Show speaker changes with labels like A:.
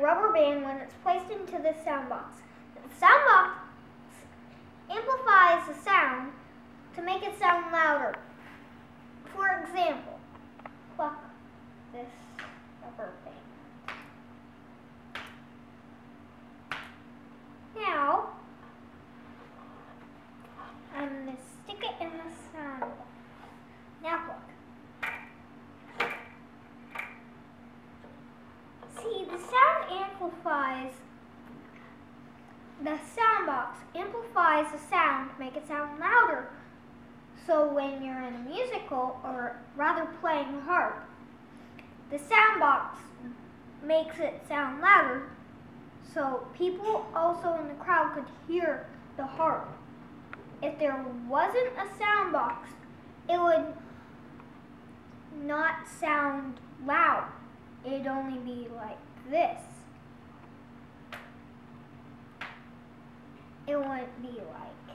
A: band when it's placed into the sound box. The sound box amplifies the sound to make it sound louder. For example, pluck this rubber band. Now, I'm going to stick it in the sound box. Now look. See, the sound amplifies, the sound box amplifies the sound make it sound louder. So when you're in a musical, or rather playing harp, the sound box makes it sound louder so people also in the crowd could hear the harp. If there wasn't a sound box, it would not sound loud. It'd only be like this. be like?